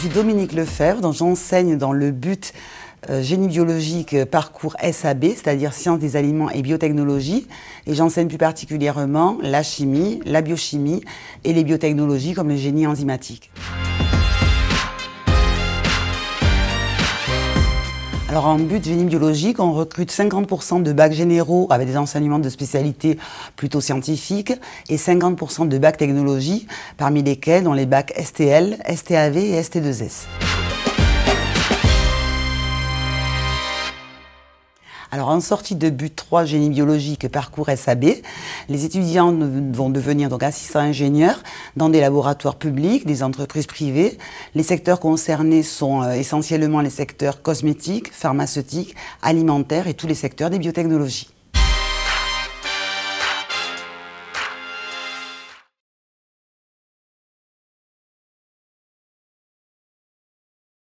suis Dominique Lefebvre, dont j'enseigne dans le but euh, génie biologique euh, parcours SAB, c'est-à-dire sciences des aliments et biotechnologie. Et j'enseigne plus particulièrement la chimie, la biochimie et les biotechnologies comme le génie enzymatique. Alors en but génie biologique, on recrute 50% de bacs généraux avec des enseignements de spécialités plutôt scientifiques et 50% de bacs technologie, parmi lesquels on les bacs STL, STAV et ST2S. Alors en sortie de but 3 génie biologique parcours SAB, les étudiants vont devenir donc assistants ingénieurs dans des laboratoires publics, des entreprises privées. Les secteurs concernés sont euh, essentiellement les secteurs cosmétiques, pharmaceutiques, alimentaires et tous les secteurs des biotechnologies.